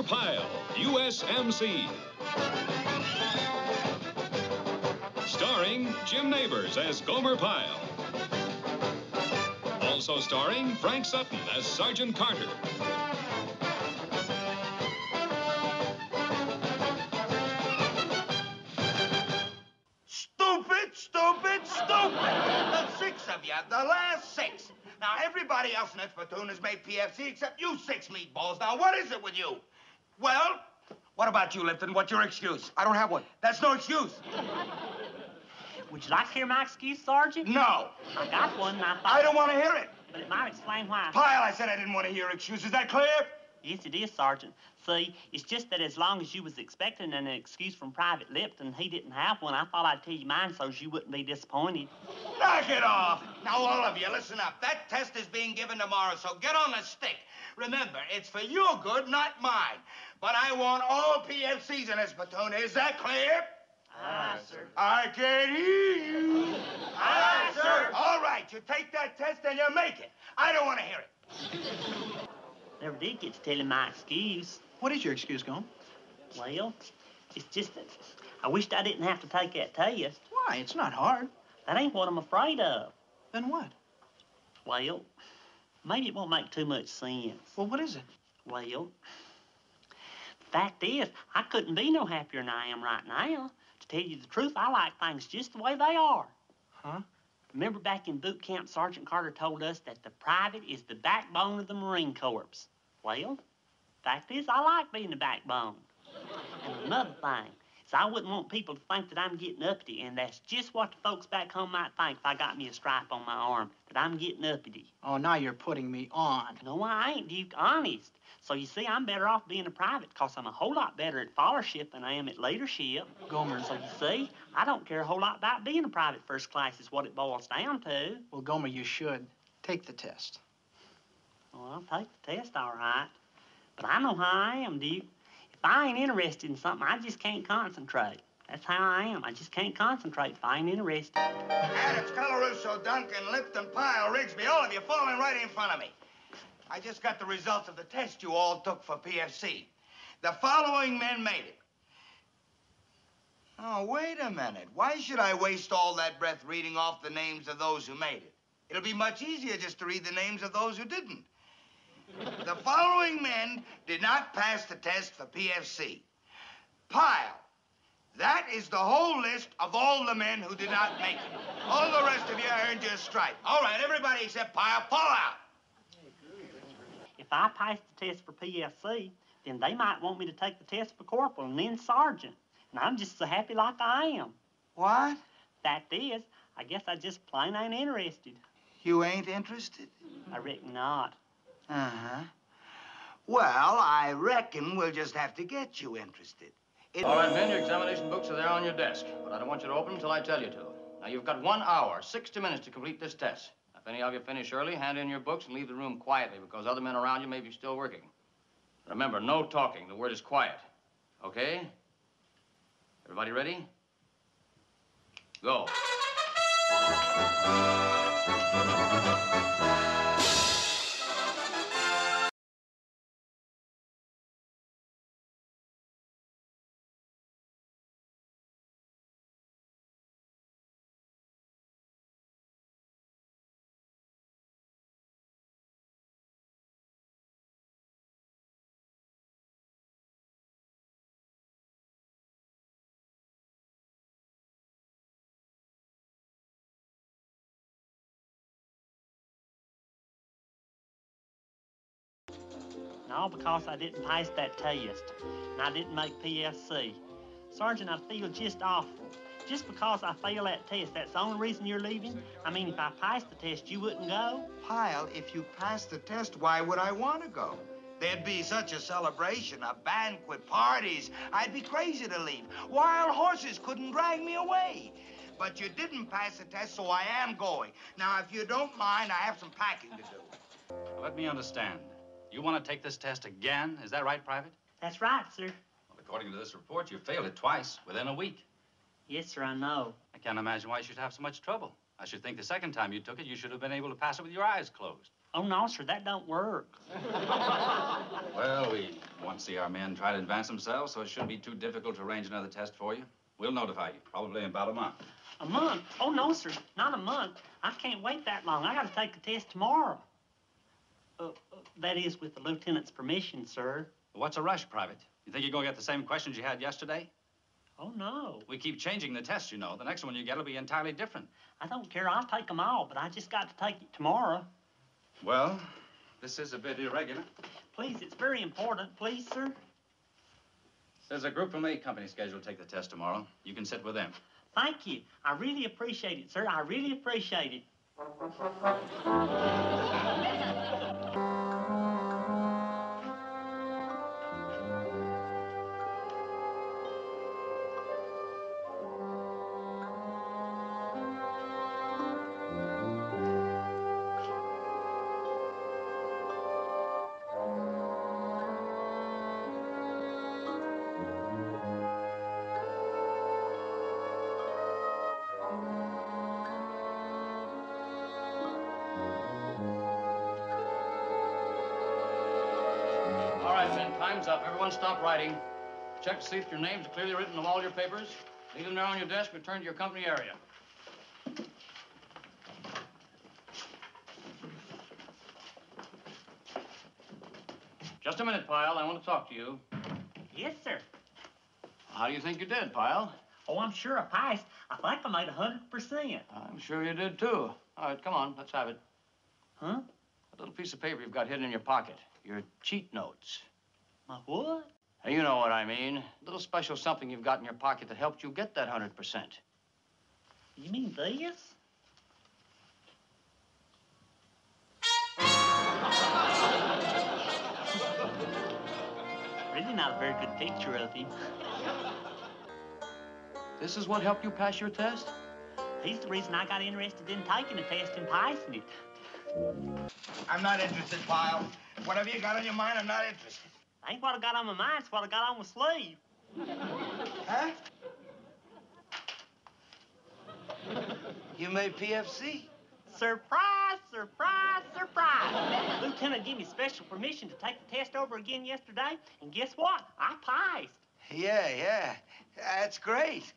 Gomer Pyle, USMC. Starring Jim Nabors as Gomer Pyle. Also starring Frank Sutton as Sergeant Carter. Stupid, stupid, stupid. The six of you, the last six. Now, everybody else in this platoon has made PFC except you six meatballs. Now, what is it with you? Well, what about you, Lipton? What's your excuse? I don't have one. That's no excuse. Would you like to hear my excuse, Sergeant? No. I got one, and I thought... I don't want to hear it. But it might explain why. Pyle, I said I didn't want to hear your excuse. Is that clear? Yes, it is, Sergeant. See, it's just that as long as you was expecting an excuse from Private Lipton, he didn't have one. I thought I'd tell you mine so you wouldn't be disappointed. Knock it off. Now, all of you, listen up. That test is being given tomorrow, so get on the stick. Remember, it's for your good, not mine. But I want all PFCs in this platoon. Is that clear? Aye, sir. I can hear you. Aye, sir. All right, you take that test and you make it. I don't want to hear it. Never did get to tell him my excuse. What is your excuse, Gome? Well, it's just that I wished I didn't have to take that test. Why? It's not hard. That ain't what I'm afraid of. Then what? Well, maybe it won't make too much sense. Well, what is it? Well, fact is, I couldn't be no happier than I am right now. To tell you the truth, I like things just the way they are. Huh? Remember back in boot camp, Sergeant Carter told us that the private is the backbone of the Marine Corps. Well, fact is, I like being the backbone. And another thing is I wouldn't want people to think that I'm getting uppity, and that's just what the folks back home might think if I got me a stripe on my arm, that I'm getting uppity. Oh, now you're putting me on. No, I ain't, Duke. Honest. So you see, I'm better off being a private because I'm a whole lot better at followership than I am at leadership. Gomer. So you see, I don't care a whole lot about being a private first class is what it boils down to. Well, Gomer, you should. Take the test. Well, I'll take the test all right. But I know how I am, Duke. If I ain't interested in something, I just can't concentrate. That's how I am. I just can't concentrate if I ain't interested. Adams, Colarusso, Duncan, Lipton, Pyle, Rigsby, all of you falling right in front of me. I just got the results of the test you all took for PFC. The following men made it. Oh, wait a minute. Why should I waste all that breath reading off the names of those who made it? It'll be much easier just to read the names of those who didn't. The following men did not pass the test for PFC. Pyle. That is the whole list of all the men who did not make it. All the rest of you earned your stripe. All right, everybody except Pyle, fall out. If I pass the test for PFC, then they might want me to take the test for corporal and then sergeant. And I'm just so happy like I am. What? Fact is, I guess I just plain ain't interested. You ain't interested? I reckon not. Uh-huh. Well, I reckon we'll just have to get you interested. It- All right, men, your examination books are there on your desk, but I don't want you to open them until I tell you to. Now, you've got one hour, 60 minutes to complete this test. If any of you finish early, hand in your books and leave the room quietly because other men around you may be still working. Remember, no talking. The word is quiet. Okay? Everybody ready? Go. And all because I didn't pass that test. And I didn't make PFC. Sergeant, I feel just awful. Just because I fail that test, that's the only reason you're leaving? I mean, if I passed the test, you wouldn't go? Pyle, if you passed the test, why would I want to go? There'd be such a celebration, a banquet, parties. I'd be crazy to leave. Wild horses couldn't drag me away. But you didn't pass the test, so I am going. Now, if you don't mind, I have some packing to do. Let me understand. You want to take this test again? Is that right, Private? That's right, sir. Well, according to this report, you failed it twice within a week. Yes, sir, I know. I can't imagine why you should have so much trouble. I should think the second time you took it, you should have been able to pass it with your eyes closed. Oh, no, sir, that don't work. Well, we want to see our men try to advance themselves, so it shouldn't be too difficult to arrange another test for you. We'll notify you, probably in about a month. A month? Oh, no, sir, not a month. I can't wait that long. I gotta take the test tomorrow. Uh, uh, that is with the lieutenant's permission, sir. What's a rush, Private? You think you're going to get the same questions you had yesterday? Oh, no. We keep changing the test, you know. The next one you get will be entirely different. I don't care. I'll take them all, but I just got to take it tomorrow. Well, this is a bit irregular. Please, it's very important. Please, sir. There's a group from A Company scheduled to take the test tomorrow. You can sit with them. Thank you. I really appreciate it, sir. I really appreciate it. Thank you. Right, men, time's up. Everyone stop writing. Check to see if your names are clearly written on all your papers. Leave them there on your desk. Return to your company area. Just a minute, Pyle. I want to talk to you. Yes, sir. How do you think you did, Pyle? Oh, I'm sure I passed. I think I made a 100%. I'm sure you did, too. All right, come on. Let's have it. Huh? That little piece of paper you've got hidden in your pocket. Your cheat notes. My what? You know what I mean. A little special something you've got in your pocket that helped you get that 100%. You mean this? really not a very good picture of him. This is what helped you pass your test? He's the reason I got interested in taking the test and passing it. I'm not interested, Pyle. Whatever you got on your mind, I'm not interested. Ain't what I got on my mind, it's what I got on my sleeve. Huh? You made PFC? Surprise, surprise, surprise. Lieutenant gave me special permission to take the test over again yesterday, and guess what? I passed. Yeah, yeah. That's great.